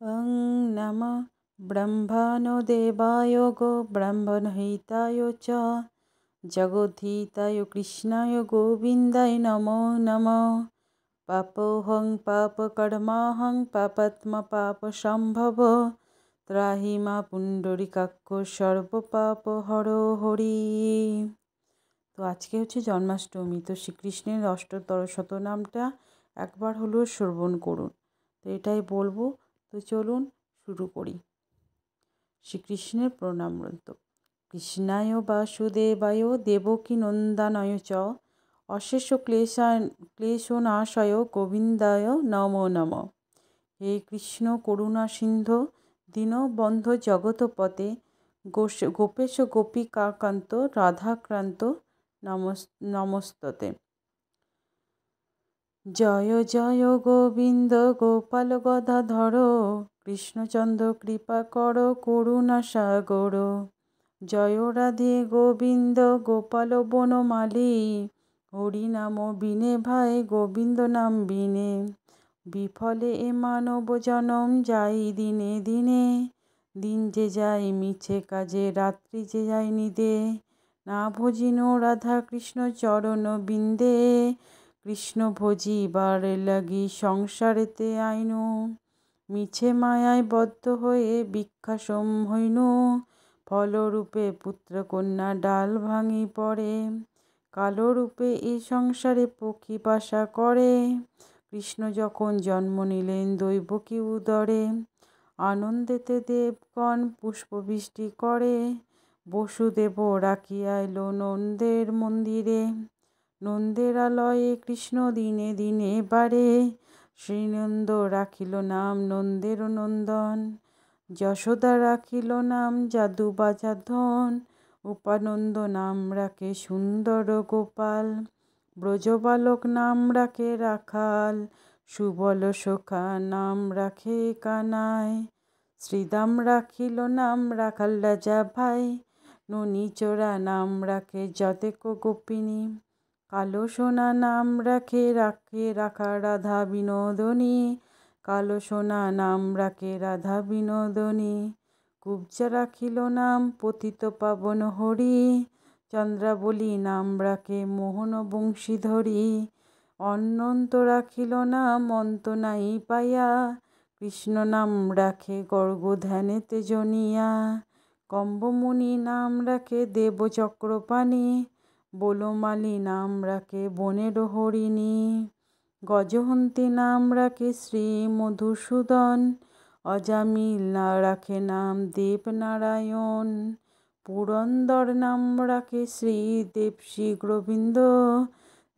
ॐ नमः ब्रह्मणोदेवाय गो ब्रह्मणहिताय च जगद्धिताय कृष्णाय गोविन्दाय नमो नमः पापोऽहं पापकर्माहं पापात्मपापसम्भव ত্রাহি মা পুণ্ডরিকাক্ষ সর্বপাপ হর হরি তো আজকে হচ্ছে জন্মাষ্টমী তো শ্রীকৃষ্ণের অষ্টতর শতনামটা একবার হলেও শ্রবণ করুন তো এটাই বলবো তো চলুন শুরু করি। শ্রীকৃষ্ণের প্রণাম গ্রন্থ। কৃষ্ণায় বাসুদেবায় দেবকী নন্দানয় চ, অশেষ ক্লেশা ক্লেশনাশয় গোবিন্দায় নম নম। হে কৃষ্ণ করুণা সিন্ধু, দীনবন্ধ জগৎপতে গোপেশ গোপিকাকান্ত, রাধাক্রান্ত নমস্ততে। জয় জয় গোবিন্দ, গোপাল গদাধর, কৃষ্ণচন্দ্র কৃপা কর, করুণা সাগর। জয় রাধে গোবিন্দ, গোপাল বনমালী হরি নাম বিনে ভাই, গোবিন্দ নাম বিনে। বিফলে এ মানব জনম যাই দিনে দিনে, দিন যে যাই মিছে কাজে, রাত্রি যে যাই নিদে। না ভজিন রাধা কৃষ্ণ চরণ বিন্দে কৃষ্ণ ভজিবার লাগি সংসারেতে আইনু, মিছে মায়ায় বদ্ধ হয়ে ভিক্ষাসম হইনু, ফলরূপে পুত্রকন্যা ডাল ভাঙি পড়ে, কালোরূপে এই সংসারে পক্ষী বাসা করে, কৃষ্ণ যখন জন্ম নিলেন দৈবকী উদরে, আনন্দেতে দেবগণ পুষ্পবৃষ্টি করে, বসুদেব রাখিয়া এলো নন্দের মন্দিরে নন্দের আলয়ে কৃষ্ণ দিনে দিনে বাড়ে শ্রীনন্দ রাখিল নাম নন্দের নন্দন, যশোদা রাখিল নাম জাদু বাজাধন উপানন্দ নাম রাখে সুন্দর গোপাল, ব্রজবালক নাম রাখে রাখাল, সুবল সখা নাম রাখে কানায় শ্রীদাম রাখিল নাম রাখাল রাজা ভাই, ননীচোরা নাম রাখে যতেক গোপিনী। কালো সোনা নাম রাখে রাখে, রাখা রাধা বিনোদনী। কালো সোনা নাম রাখে, রাধা বিনোদনী। কুবজা রাখিল নাম পতিত পাবন হরি। চন্দ্রাবলী নাম রাখে মোহন বংশীধরী। অনন্ত রাখিল নাম অন্ত নাই পাইয়া কৃষ্ণ নাম রাখে গর্গ ধ্যানেতে জনিয়া কম্বমুনি নাম রাখে দেব চক্রপাণী বোলমালি নাম রাখে বনের হরিণী। গজহন্তী নাম রাখে শ্রী মধুসূদন। অজামিল না রাখে নাম দেবনারায়ণ। পুরন্দর নাম রাখে শ্রী দেবশ্রী গোবিন্দ।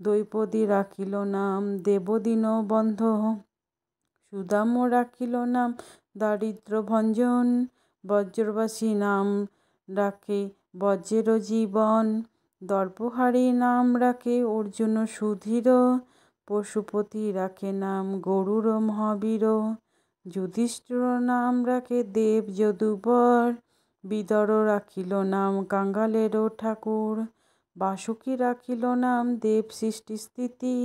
দ্বৈপদী রাখিল নাম দেবদিন বন্ধ। সুদাম রাখিল নাম দারিদ্র ভঞ্জন। বজ্রবাসী নাম রাখে বজ্রের জীবন। দর্পহারী নাম রাখে অর্জুন সুধীর, পশুপতি রাখে নাম গরুর মহাবীর, যুধিষ্ঠির নাম রাখে দেব যদুবর, বিদর রাখিল নাম কাঙ্গালের ঠাকুর, বাসুকী রাখিল নাম দেব সৃষ্টি স্থিতি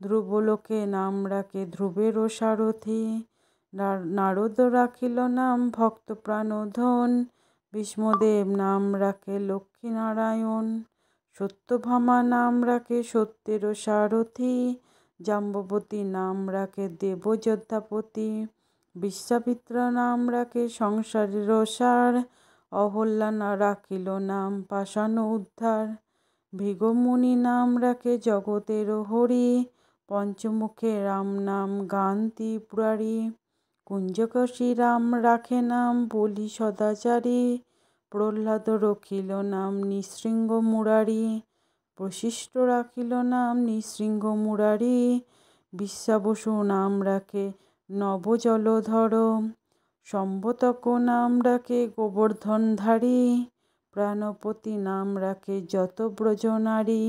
ধ্রুবলোকে নাম রাখে ধ্রুবের ও সারথি নারদ রাখিল নাম ভক্ত প্রাণধন ভীষ্মদেব নাম রাখে লক্ষ্মীনারায়ণ সত্যভামা নাম রাখে সত্যের সারথি, জাম্ববতী নাম রাখে দেবযোদ্ধাপতি বিশ্বামিত্র নাম রাখে সংসারের সার, অহল্যা না রাখিল নাম পাষাণ উদ্ধার, ভৃগমুনি নাম রাখে জগতের হরি, পঞ্চমুখে রাম নাম গান ত্রিপুরারি কুঞ্জকশী রাম রাখে নাম বলি সদাচারী প্রহ্লাদ রখিল নাম নৃশৃঙ্গ মুরারি, প্রশিষ্ট রাখিল নাম নৃশৃঙ্গ মুরারি বিশ্বাবসু নাম রাখে নবজলধর সম্বতক নাম রাখে গোবর্ধনধারী প্রাণপতি নাম রাখে যত ব্রজনারী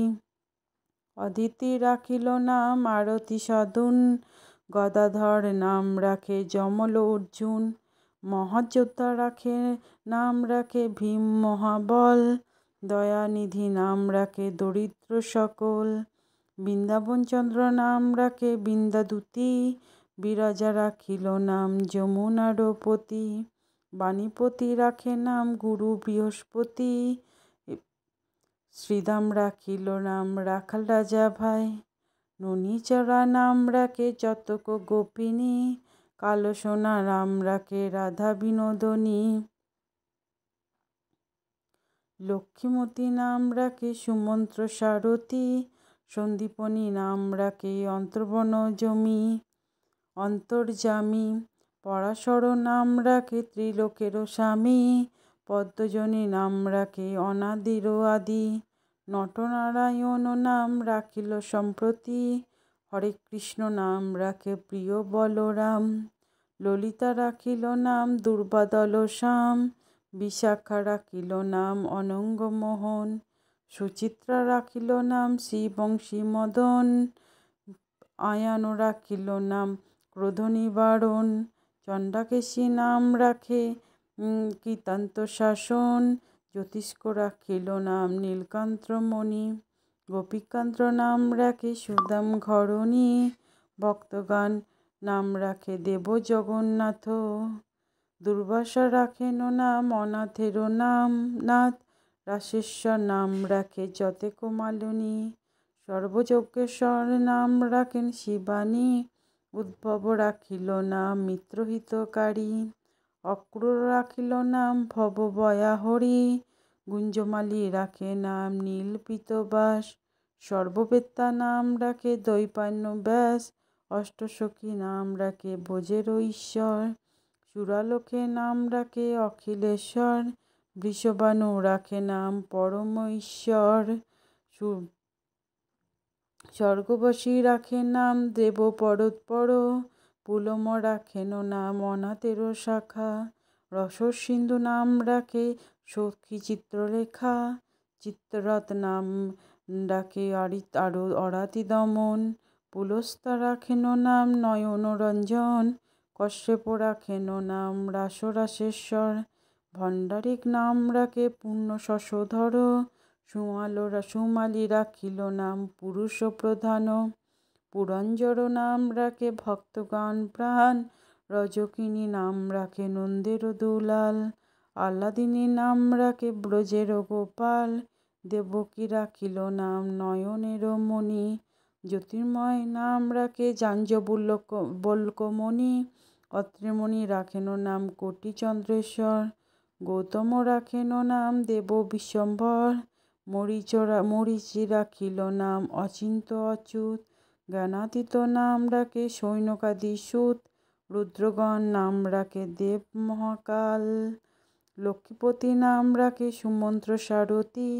অদিতি রাখিল নাম আরতি সাধুন, গদাধর নাম রাখে যমল অর্জুন মহাযোদ্ধা রাখে, নাম রাখে ভীম মহাবল। দয়ানিধি নাম রাখে দরিদ্র সকল। বৃন্দাবনচন্দ্র নাম রাখে বৃন্দাদূতি। বিরাজা রাখিল নাম যমুনারপতি বাণীপতি রাখে নাম গুরু বৃহস্পতি। শ্রীদাম রাখিল নাম রাখাল রাজা ভাই। ননীচরা নাম রাখে যতক গোপিনী। কালো সোনা রাম রাখে রাধা বিনোদনী। লক্ষ্মীমতী নাম রাখে সুমন্ত্র সারথী, সন্দীপনী নাম রাখে অন্তর্বন জমি। অন্তর্জামী পরাশর নাম রাখে ত্রিলোকের স্বামী, পদ্মজনী নাম রাখে অনাদির আদি। নটনারায়ণ নাম রাখিল সম্প্রতি হরে কৃষ্ণ নাম রাখে প্রিয় বলরাম, ললিতা রাখিল নাম দুর্বাদল শ্যাম, বিশাখা রাখিল নাম অনঙ্গমোহন সুচিত্রা রাখিল নাম শ্রীবংশী মদন, আয়ান রাখিল নাম ক্রোধ নিবারণ চণ্ডাকেশী নাম রাখে কৃতান্ত শাসন, জ্যোতিষ্ক রাখিল নাম নীলকান্তমণি গোপীকান্ত নাম রাখে সুদাম ঘরণী ভক্তগান নাম রাখে দেব জগন্নাথ। দুর্বাসা রাখেন নাম অনাথের নাম নাথ রাশেশ্বর নাম রাখে যতেক মালিনী সর্বযজ্ঞেশ্বর নাম রাখেন শিবানী, উদ্ভব রাখিল নাম মিত্রহিতকারী। অক্রূর রাখিল নাম ভব ভয়াহরি গুঞ্জমালি রাখে নাম নীল পিতবাস সর্ববেত্তা নাম ডাকে দৈপান্য ব্যাস, অষ্টসখী নাম ডাকে বোজের ঈশ্বর, সুরালোকে নাম ডাকে অখিলেশ্বর, বৃষবাণু রাখে নাম পরম ঈশ্বর স্বর্গবাসী রাখে নাম দেব পরৎপর পুলম রাখেন নাম অনাথের শাখা রসসিন্ধু নাম রাখে সখী চিত্রলেখা, চিত্ররথ নাম ডাকে আরও অরাতি দমন। পুলস্তা রাখেন নাম নয়ন রঞ্জন, কশ্যপ রাখেন নাম রাসরাসেশ্বর ভণ্ডারিক নাম রাখে পূর্ণ শশধর, সুমালো সুমালি রাখিল নাম পুরুষ প্রধান। পুরঞ্জর নাম রাখে ভক্তগান প্রাণ, রজকিনী নাম রাখে নন্দের দুলাল। আল্লাদিনী নাম রাখে ব্রজের গোপাল। দেবকী রাখিল নাম নয়নের মণি, জ্যোতির্ময় নাম রাখে যাঞ্জবুল্লক বল্কমণি, অত্রিমণি রাখেন নাম কোটি চন্দ্রেশ্বর গৌতম রাখেন নাম দেব বিশ্বম্বর মরিচরা মরিচি রাখিল নাম অচিন্ত অচ্যুত, জ্ঞানাতীত নাম রাখে সৈনকাদি সুত রুদ্রগণ নাম রাখে দেব মহাকাল, লক্ষ্মীপতি নাম রাখে সুমন্ত্র সারথী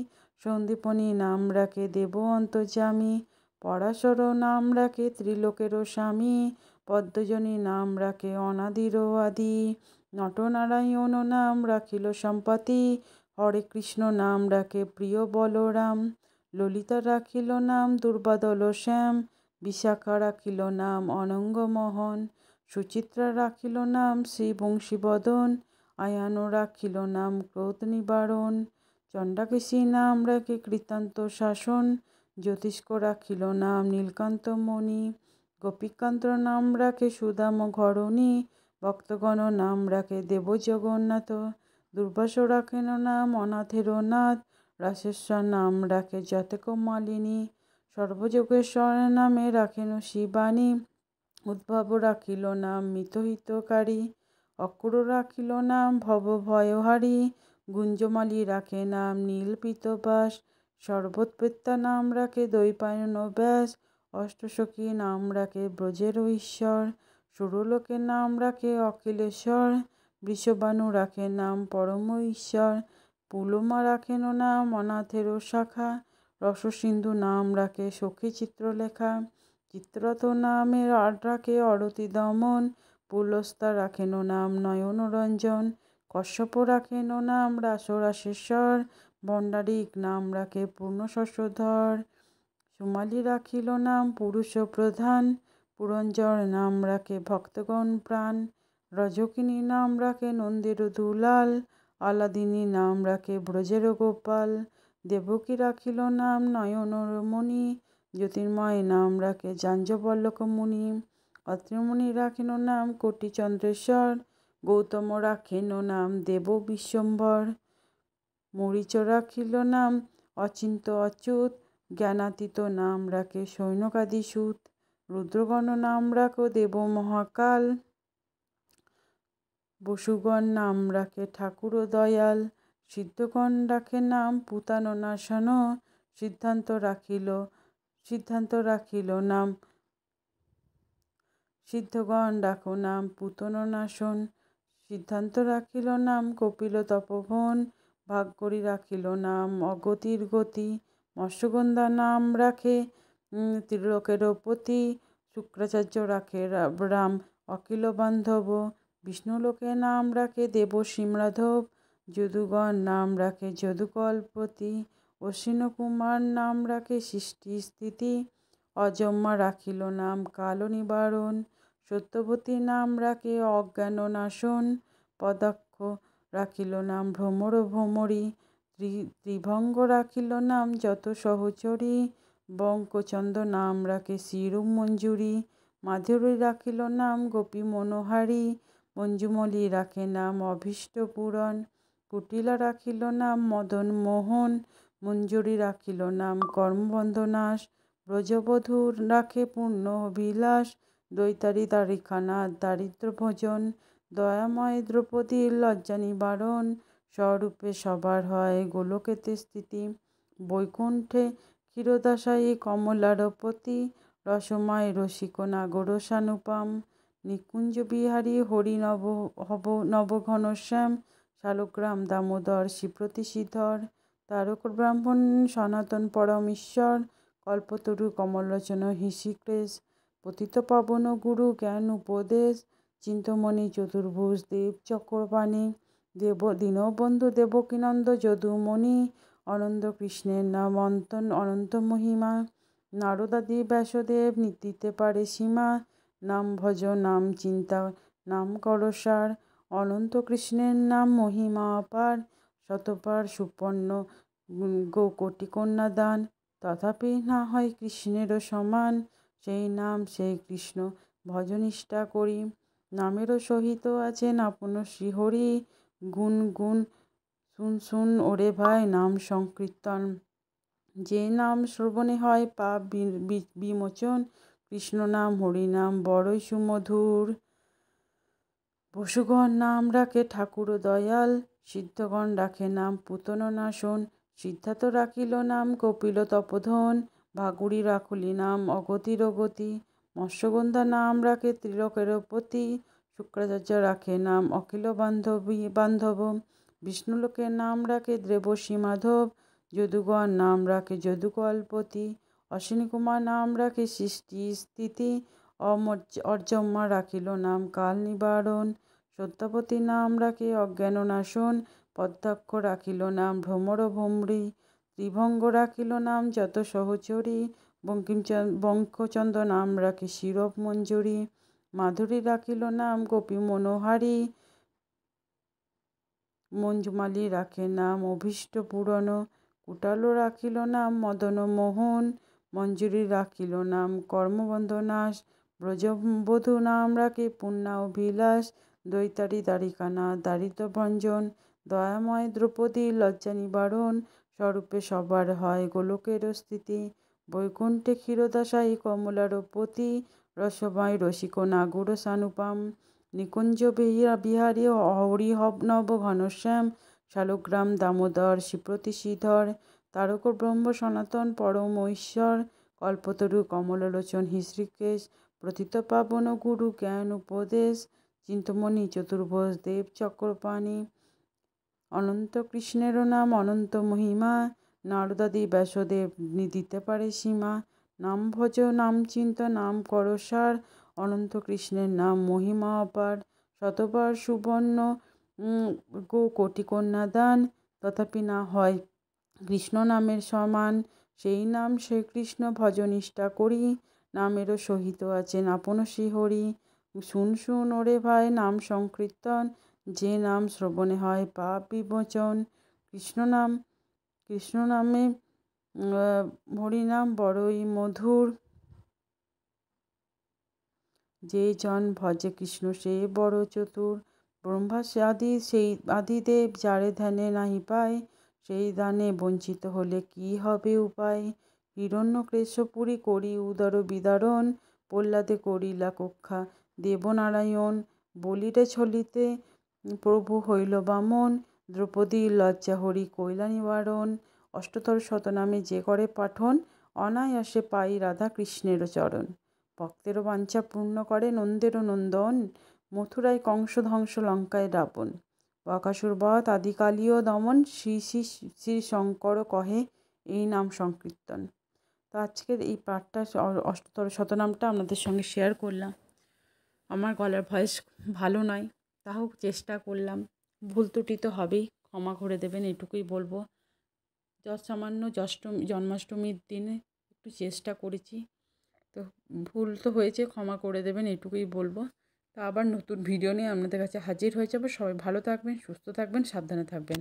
সন্দীপনী নাম রাখে দেব অন্তর্যামী পরাশর নাম রাখে ত্রিলোকেরও স্বামী, পদ্মজনী নাম রাখে অনাদির আদি নটনারায়ণ নাম রাখিল সম্পতি হরে কৃষ্ণ নাম রাখে প্রিয় বলরাম, ললিতা রাখিল নাম দুর্বাদল শ্যাম, বিশাখা রাখিল নাম অনঙ্গমোহন, সুচিত্রা রাখিল নাম শ্রী বংশীবদন আয়ান রাখিল নাম ক্রোধ নিবারণ চণ্ডাকেশী নাম রাখে কৃতান্ত শাসন? জ্যোতিষ্ক রাখিল নাম নীলকান্তমণি গোপীকান্ত নাম রাখে সুদাম ঘরণী। ভক্তগণ নাম রাখে দেব জগন্নাথ। দুর্বাস রাখেন নাম অনাথের নাথ। রাশেশ্বর নাম রাখে যতেক মালিনী। সর্বযোগেশ্বর নামে রাখেন শিবানী। উদ্ভব রাখিল নাম মিতহিতকারী। অক্রূর রাখিল নাম ভব ভয়হারী। গুঞ্জমালি রাখে নাম নীল পিতবাস সর্বৎপেত্তা নাম রাখে দৈপায়ন ব্যাস, অষ্টসখী নাম রাখে ব্রজের ঈশ্বর, সুরলোকের নাম রাখে অখিলেশ্বর, বৃষবাণু রাখে নাম পরম ঈশ্বর, পুলমা রাখেন নাম অনাথের শাখা, রসসিন্ধু নাম রাখে সখী চিত্রলেখা, চিত্রত নামের রাখে অরতি দমন, পুলস্তা রাখেন নাম নয়ন রঞ্জন কশ্যপ রাখেন নাম রাসরাসেশ্বর ভণ্ডারিক নাম রাখে পূর্ণ শস্যধর সুমালি রাখিল নাম পুরুষ প্রধান, পুরঞ্জর নাম রাখে ভক্তগণ প্রাণ। রজকিনী নাম রাখে নন্দের দুলাল, আলাদিনী নাম রাখে ব্রজের গোপাল। দেবকী রাখিল নাম নয়নরমণি জ্যোতির্ময় নাম রাখে যাঞ্জবল্লক মুনি। অত্রিমুনি রাখেন নাম কোটি চন্দ্রেশ্বর গৌতম রাখেন নাম দেব বিশ্বম্বর মরিচ রাখিল নাম অচিন্ত অচ্যুত। জ্ঞানাতীত নাম রাখে সৈনকাদি সুত। রুদ্রগণ নাম রাখো দেব মহাকাল। বসুগণ নাম রাখে ঠাকুর দয়াল। সিদ্ধগণ রাখে নাম পুতানো নাশন। সিদ্ধান্ত রাখিল সিদ্ধান্ত রাখিল নাম। সিদ্ধগণ ডাকো নাম পুতন নাশন। সিদ্ধান্ত রাখিল নাম, কপিল তপবন, ভাগ করি রাখিল নাম, অগতির গতি, মৎস্যগন্ধা নাম রাখে ত্রিলোকের পতি, শুক্রাচার্য রাখে রাম, অখিল বান্ধব, বিষ্ণুলোকে নাম রাখে দেবশ্রী মাধব যদুগণ নাম রাখে যদুকল্পতি অশ্বিন কুমার নাম রাখে সৃষ্টি স্থিতি অজম্মা রাখিল নাম কাল নিবারণ সত্যবতী নাম রাখে অজ্ঞান নাশন পদাক্ষ রাখিল নাম ভ্রমর ভ্রমরী ত্রিভঙ্গ রাখিল নাম যত সহচরী বঙ্কচন্দ নাম রাখে শিরূপ মঞ্জুরি, মাধুরী রাখিল নাম গোপী মনোহারী, মঞ্জুমলি রাখে নাম অভীষ্ট পূরণ, কুটিলা রাখিল নাম মদন মোহন, মঞ্জুরি রাখিল নাম কর্মবন্ধনাশ, ব্রজবধূর রাখে পূর্ণ বিলাস দৈতারি দারিখানা দারিদ্র ভোজন, দয়াময় দ্রৌপদীর লজ্জা নিবারণ, স্বরূপে সবার হয় গোলকেতে স্থিতি। বৈকুণ্ঠে ক্ষীরদাসায়ী কমলারপতি রসময় রসিক নাগর সানুপাম, নিকুঞ্জ বিহারী হরি নব, হব নবঘনশ্যাম শালগ্রাম দামোদর শ্রীধর তারক ব্রাহ্মণ সনাতন পরমেশ্বর, কল্পতরু কমললোচন হৃষিকেশ পতিত পাবন গুরু, জ্ঞান, উপদেশ, চিন্তমণি, চতুর্ভুজ, দেব চক্রপাণী দেব, দীনবন্ধু, দেবকীনন্দ, যদুমণি, অনন্ত কৃষ্ণের নাম, অন্তন, অনন্ত মহিমা নারদাদি ব্যাসদেব দিতে পারে সীমা, নাম ভজ, নাম চিন্তা, নাম করসার অনন্ত কৃষ্ণের নাম মহিমা অপার শতপার সুপর্ণ গো কোটি কন্যা দান তথাপি না হয় কৃষ্ণেরও সমান সেই নাম সেই কৃষ্ণ। ভজনিষ্ঠা করি। নামেরও সহিত আছেন আপন শ্রীহরি। গুণ গুণ শুন শুন ওরে ভাই নাম সংকীর্তন। যে নাম শ্রবণে হয় পাপ বিমোচন। কৃষ্ণ নাম, হরি নাম, বড়ই সুমধুর। পশুগণ নাম রাখে ঠাকুর দয়াল। সিদ্ধগণ রাখে নাম পুতন নাশন। সিদ্ধার্থ রাখিল নাম কপিল তপধন। ভাগুড়ি রাখলি নাম অগতির গতি মৎস্যগন্ধা নাম রাখে ত্রিলোকের পতি শুক্রাচার্য রাখে নাম অখিল বান্ধবী, বান্ধব, বিষ্ণুলোকের নাম রাখে দেবশ্রী মাধব, যদুগণ নাম রাখে যদুকল্পতি অশ্বিনী কুমার নাম রাখে সৃষ্টি স্থিতি অর্জম্মা রাখিল নাম কাল নিবারণ, সত্যপতি নাম রাখে অজ্ঞান নাশন পদ্মাক্ষ রাখিল নাম ভ্রমর ভ্রমরী ত্রিভঙ্গ রাখিল নাম, যত সহচরী। বঙ্কিমচন্দ বঙ্কচন্দ নাম রাখে শিরব মঞ্জুরি। মাধুরী রাখিল নাম গোপী মনোহারী। মঞ্জুমালি রাখে নাম অভীষ্ট পূরণ কুটালো রাখিল নাম মদন মোহন। মঞ্জুরি রাখিল নাম কর্মবন্ধনাশ ব্রজবধূ নাম রাখে পুণ্যা অভিলাষ। দৈতারি দ্বারিকানা দারিদ্র ভঞ্জন। দয়াময় দ্রৌপদী, লজ্জা নিবারণ। স্বরূপে সবার হয় গোলকের স্থিতি। বৈকুণ্ঠে ক্ষীরদাসায়ী কমলার পতি রসময় রসিক নাগর সানুপাম। নিকুঞ্জ বিহারী হরি নব ঘনশ্যাম। শালগ্রাম দামোদর শ্রীপ্রতি শ্রীধর তারক ব্রহ্ম সনাতন পরম ঐশ্বর। কল্পতরু কমললোচন হিশ্রীকেশ প্রথিত পাবন গুরু জ্ঞান উপদেশ। চিন্তমণি চতুর্ভুজ দেব চক্রপাণী। অনন্ত কৃষ্ণেরও নাম, অনন্ত মহিমা নারদাদি ব্যাসদেব দিতে পারে সীমা। নাম ভজ, নাম চিন্ত, নাম করসার অনন্ত কৃষ্ণের নাম মহিমা অপার। শতবার সুবর্ণ গো কোটি কন্যা দান, তথাপি না হয় কৃষ্ণ নামের সমান। সেই নাম শ্রীকৃষ্ণ ভজনিষ্ঠা করি, নামেরও সহিত আছেন আপন শ্রীহরি। শুন শুন ওরে ভাই, নাম সংকীর্তন যে নাম শ্রবণে হয় পাপ বিমোচন কৃষ্ণ নাম, কৃষ্ণ নামে হরিনাম বড়ই মধুর। যে জন ভজে কৃষ্ণ সে বড় চতুর। ব্রহ্মাস আদি, সেই আদিদেব যারে ধ্যানে নাহি পায়, সেই দানে বঞ্চিত হলে কি হবে উপায়? হিরণ্যকেশপুরী করি উদর বিদারণ, প্রহ্লাদে করিলা কক্ষা দেবনারায়ণ বলিতে ছলিতে প্রভু হইল বামন, দ্রৌপদী লজ্জা হরি কৈলা নিবারণ, অষ্টতর শতনামে যে করে পাঠন, অনায়াসে পাই রাধা কৃষ্ণেরও চরণ। ভক্তেরও বাঞ্ছা পূর্ণ করে নন্দেরও নন্দন, মথুরায় কংস ধ্বংস লঙ্কায় রাবণ বকাসুর বধ আদিকালীয় দমন, শ্রী শ্রী শ্রী শঙ্কর কহে এই নাম সংকীর্তন। তো আজকের এই পাঠটা অষ্টতর শতনামটা আপনাদের সঙ্গে শেয়ার করলাম। আমার গলার ভয়েস ভালো নয়। তাও চেষ্টা করলাম। ভুল ত্রুটি তো হবেই, ক্ষমা করে দেবেন, এটুকুই বলব। সামান্য জষ্টমী জন্মাষ্টমীর দিনে একটু চেষ্টা করেছি। তো ভুল তো হয়েছে, ক্ষমা করে দেবেন, এটুকুই বলব। তো আবার নতুন ভিডিও নিয়ে আপনাদের কাছে হাজির হয়ে যাব। সবাই ভালো থাকবেন, সুস্থ থাকবেন, সাবধানে থাকবেন।